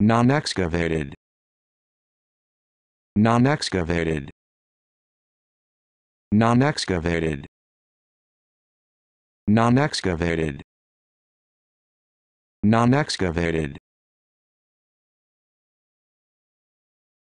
non-excavated non-excavated non-excavated non-excavated non-excavated